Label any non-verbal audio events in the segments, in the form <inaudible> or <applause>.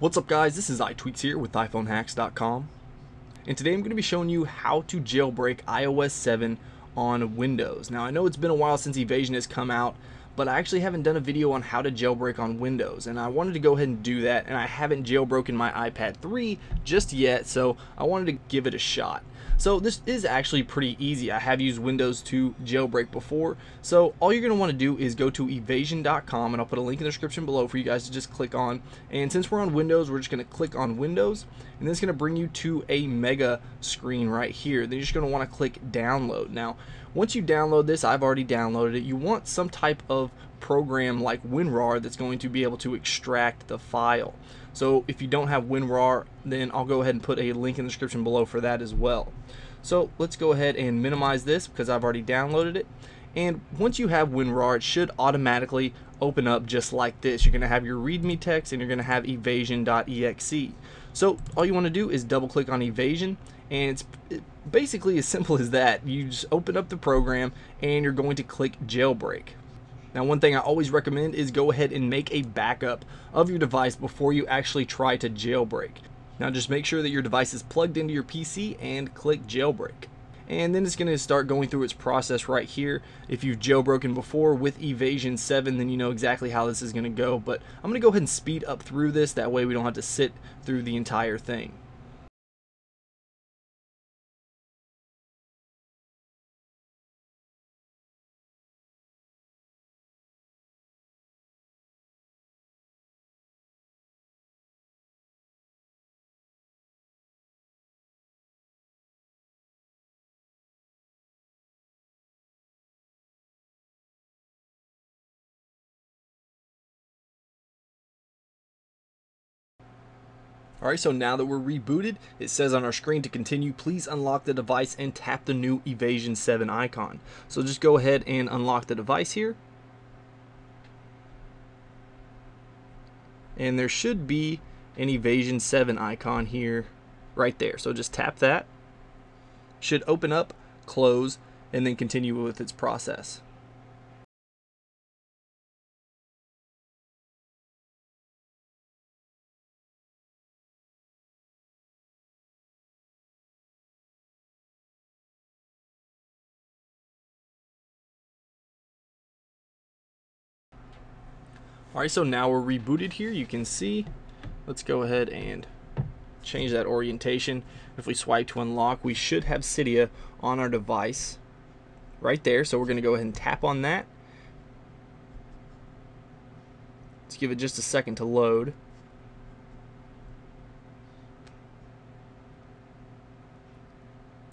What's up guys, this is iTweaks here with iPhoneHacks.com and today I'm going to be showing you how to jailbreak iOS 7 on Windows. Now I know it's been a while since Evasi0n has come out but I actually haven't done a video on how to jailbreak on Windows and I wanted to go ahead and do that and I haven't jailbroken my iPad 3 just yet so I wanted to give it a shot. So this is actually pretty easy. I have used Windows to jailbreak before. So all you're going to want to do is go to evasi0n.com and I'll put a link in the description below for you guys to just click on. And since we're on Windows, we're just going to click on Windows and then it's going to bring you to a mega screen right here. Then you're just going to want to click download. Now, once you download this, I've already downloaded it, you want some type of program like WinRAR that's going to be able to extract the file. So if you don't have WinRAR, then I'll go ahead and put a link in the description below for that as well. So let's go ahead and minimize this because I've already downloaded it. And once you have WinRAR, it should automatically open up just like this. You're going to have your README text and you're going to have evasi0n.exe. So all you want to do is double click on evasi0n and it's basically as <laughs> simple as that. You just open up the program and you're going to click jailbreak. Now one thing I always recommend is go ahead and make a backup of your device before you actually try to jailbreak. Now just make sure that your device is plugged into your PC and click jailbreak. And then it's going to start going through its process right here. If you've jailbroken before with Evasi0n 7, then you know exactly how this is going to go. But I'm going to go ahead and speed up through this. That way we don't have to sit through the entire thing. Alright, so now that we're rebooted, it says on our screen to continue, please unlock the device and tap the new Evasi0n 7 icon. So just go ahead and unlock the device here. And there should be an Evasi0n 7 icon here, right there. So just tap that. Should open up, close, and then continue with its process. Alright, so now we're rebooted here. You can see. Let's go ahead and change that orientation. If we swipe to unlock, we should have Cydia on our device right there. So we're going to go ahead and tap on that. Let's give it just a second to load.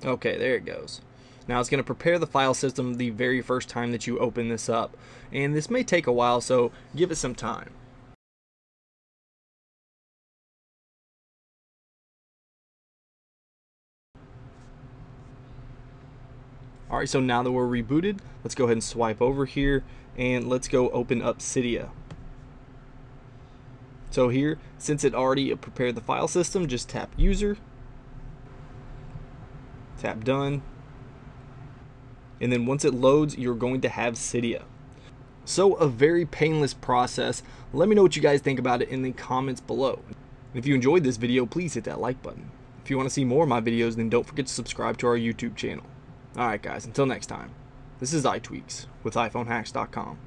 Okay, there it goes. Now it's going to prepare the file system the very first time that you open this up. And this may take a while, so give it some time. Alright, so now that we're rebooted, let's go ahead and swipe over here and let's go open up Cydia. So here, since it already prepared the file system, just tap user, tap done, and then once it loads you're going to have Cydia. So a very painless process. Let me know what you guys think about it in the comments below. If you enjoyed this video, please hit that like button. If you want to see more of my videos, then don't forget to subscribe to our YouTube channel. Alright guys, until next time, this is iTweaks with iPhoneHacks.com.